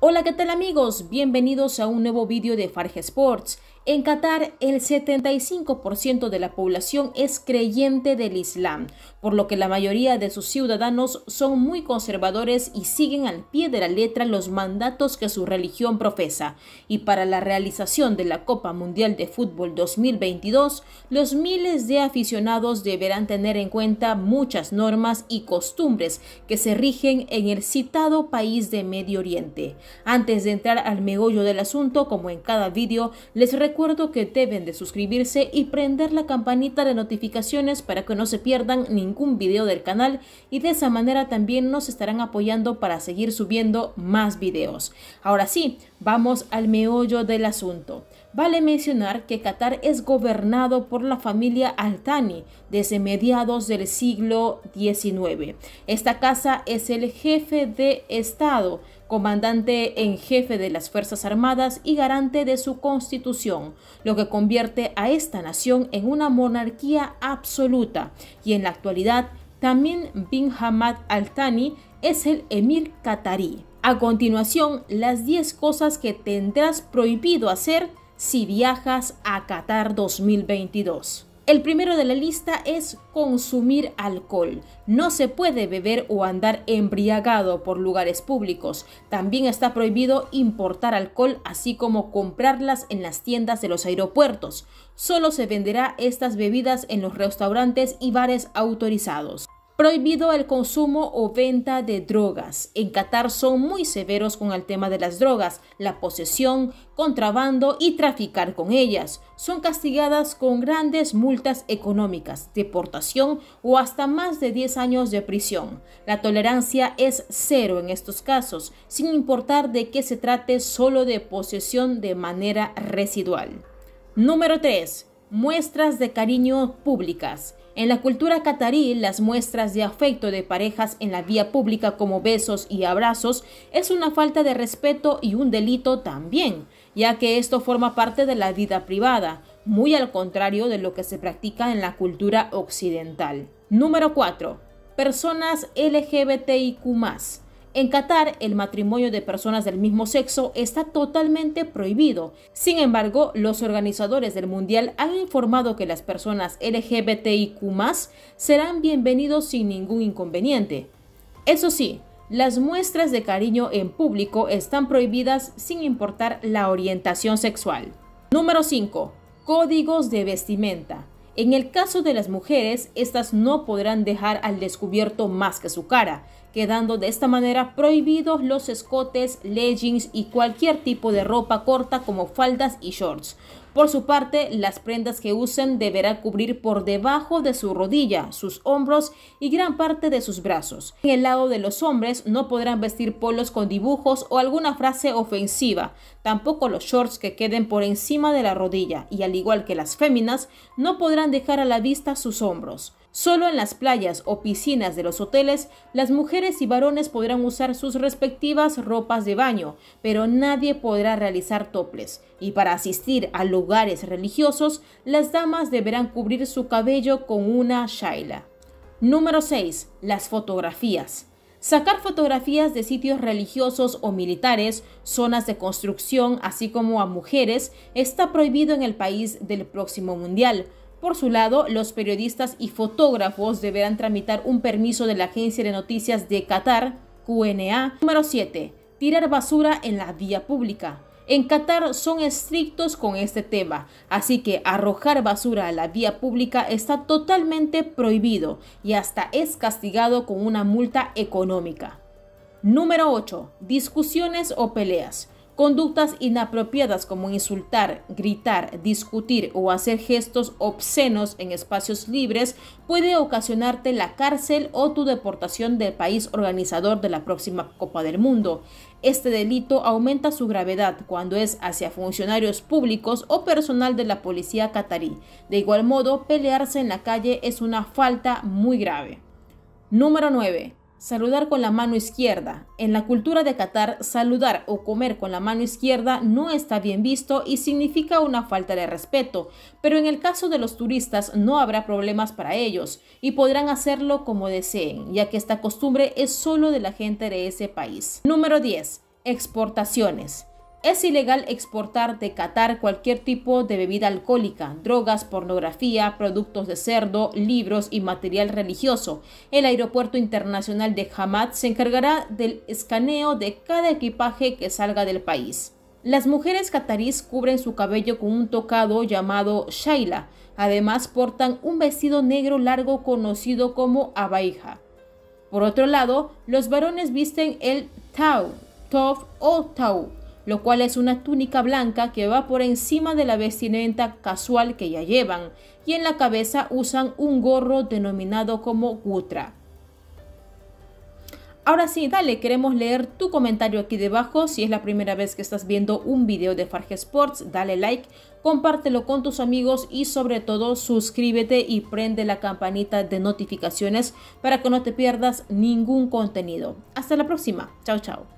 Hola, ¿qué tal amigos? Bienvenidos a un nuevo vídeo de Farge Sports. En Qatar, el 75% de la población es creyente del Islam, por lo que la mayoría de sus ciudadanos son muy conservadores y siguen al pie de la letra los mandatos que su religión profesa. Y para la realización de la Copa Mundial de Fútbol 2022, los miles de aficionados deberán tener en cuenta muchas normas y costumbres que se rigen en el citado país de Medio Oriente. Antes de entrar al megollo del asunto, como en cada vídeo, les recuerdo recuerdo que deben de suscribirse y prender la campanita de notificaciones para que no se pierdan ningún video del canal y de esa manera también nos estarán apoyando para seguir subiendo más videos. Ahora sí, vamos al meollo del asunto. Vale mencionar que Qatar es gobernado por la familia Al-Thani desde mediados del siglo XIX. Esta casa es el jefe de Estado, comandante en jefe de las Fuerzas Armadas y garante de su constitución, lo que convierte a esta nación en una monarquía absoluta y en la actualidad también bin Hamad Al-Thani es el emir qatarí. A continuación, las 10 cosas que tendrás prohibido hacer si viajas a Qatar 2022. El primero de la lista es consumir alcohol. No se puede beber o andar embriagado por lugares públicos. También está prohibido importar alcohol, así como comprarlas en las tiendas de los aeropuertos. Solo se venderá estas bebidas en los restaurantes y bares autorizados. Prohibido el consumo o venta de drogas. En Qatar son muy severos con el tema de las drogas, la posesión, contrabando y traficar con ellas. Son castigadas con grandes multas económicas, deportación o hasta más de 10 años de prisión. La tolerancia es cero en estos casos, sin importar de qué se trate solo de posesión de manera residual. Número 3. Muestras de cariño públicas. En la cultura catarí, las muestras de afecto de parejas en la vía pública como besos y abrazos es una falta de respeto y un delito también, ya que esto forma parte de la vida privada, muy al contrario de lo que se practica en la cultura occidental. Número 4. Personas LGBTIQ en Qatar, el matrimonio de personas del mismo sexo está totalmente prohibido. Sin embargo, los organizadores del Mundial han informado que las personas LGBTIQ serán bienvenidos sin ningún inconveniente. Eso sí, las muestras de cariño en público están prohibidas sin importar la orientación sexual. Número 5. Códigos de vestimenta. En el caso de las mujeres, estas no podrán dejar al descubierto más que su cara, quedando de esta manera prohibidos los escotes, leggings y cualquier tipo de ropa corta como faldas y shorts. Por su parte, las prendas que usen deberán cubrir por debajo de su rodilla, sus hombros y gran parte de sus brazos. En el lado de los hombres no podrán vestir polos con dibujos o alguna frase ofensiva, tampoco los shorts que queden por encima de la rodilla y al igual que las féminas, no podrán dejar a la vista sus hombros. Solo en las playas o piscinas de los hoteles, las mujeres y varones podrán usar sus respectivas ropas de baño, pero nadie podrá realizar toples. Y para asistir a lugares religiosos, las damas deberán cubrir su cabello con una shaila. Número 6. Las fotografías. Sacar fotografías de sitios religiosos o militares, zonas de construcción, así como a mujeres, está prohibido en el país del próximo mundial. Por su lado, los periodistas y fotógrafos deberán tramitar un permiso de la Agencia de Noticias de Qatar, QNA. Número 7. Tirar basura en la vía pública. En Qatar son estrictos con este tema, así que arrojar basura a la vía pública está totalmente prohibido y hasta es castigado con una multa económica. Número 8. Discusiones o peleas. Conductas inapropiadas como insultar, gritar, discutir o hacer gestos obscenos en espacios libres puede ocasionarte la cárcel o tu deportación del país organizador de la próxima Copa del Mundo. Este delito aumenta su gravedad cuando es hacia funcionarios públicos o personal de la policía catarí. De igual modo, pelearse en la calle es una falta muy grave. Número 9. Saludar con la mano izquierda. En la cultura de Qatar, saludar o comer con la mano izquierda no está bien visto y significa una falta de respeto, pero en el caso de los turistas no habrá problemas para ellos y podrán hacerlo como deseen, ya que esta costumbre es solo de la gente de ese país. Número 10 Exportaciones. Es ilegal exportar de Qatar cualquier tipo de bebida alcohólica, drogas, pornografía, productos de cerdo, libros y material religioso. El Aeropuerto Internacional de Hamad se encargará del escaneo de cada equipaje que salga del país. Las mujeres catarís cubren su cabello con un tocado llamado shaila. Además portan un vestido negro largo conocido como abaija. Por otro lado, los varones visten el tau, tof o tau, lo cual es una túnica blanca que va por encima de la vestimenta casual que ya llevan, y en la cabeza usan un gorro denominado como gutra. Ahora sí, dale, queremos leer tu comentario aquí debajo. Si es la primera vez que estás viendo un video de Farge Sports, dale like, compártelo con tus amigos y sobre todo suscríbete y prende la campanita de notificaciones para que no te pierdas ningún contenido. Hasta la próxima. Chao, chao.